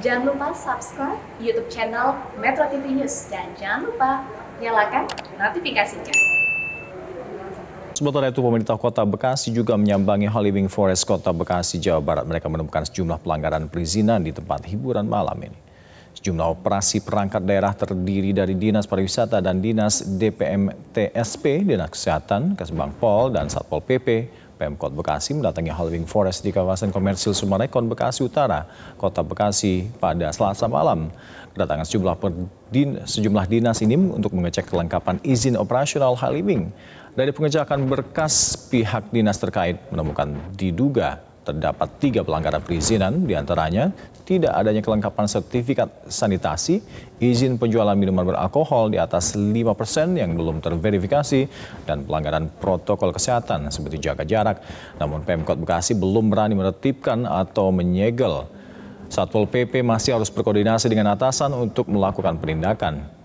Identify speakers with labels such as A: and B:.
A: Jangan lupa subscribe YouTube channel Metro TV News dan jangan lupa nyalakan notifikasinya.
B: Sementara itu, pemerintah kota Bekasi juga menyambangi Hollywood Forest kota Bekasi, Jawa Barat. Mereka menemukan sejumlah pelanggaran perizinan di tempat hiburan malam ini. Sejumlah operasi perangkat daerah terdiri dari Dinas Pariwisata dan Dinas DPM TSP, Dinas Kesehatan, Kesbang Pol, dan Satpol PP Pemkot Bekasi mendatangi Hollywood Forest di kawasan komersil Sumarekon, Bekasi Utara, Kota Bekasi pada Selasa malam. Kedatangan sejumlah, perdin, sejumlah dinas ini untuk mengecek kelengkapan izin operasional Hollywood. Dari pengecekan berkas, pihak dinas terkait menemukan diduga terdapat tiga pelanggaran perizinan, di antaranya tidak adanya kelengkapan sertifikat sanitasi, izin penjualan minuman beralkohol di atas 5% yang belum terverifikasi, dan pelanggaran protokol kesehatan seperti jaga jarak. Namun Pemkot Bekasi belum berani menertibkan atau menyegel. Satpol PP masih harus berkoordinasi dengan atasan untuk melakukan penindakan.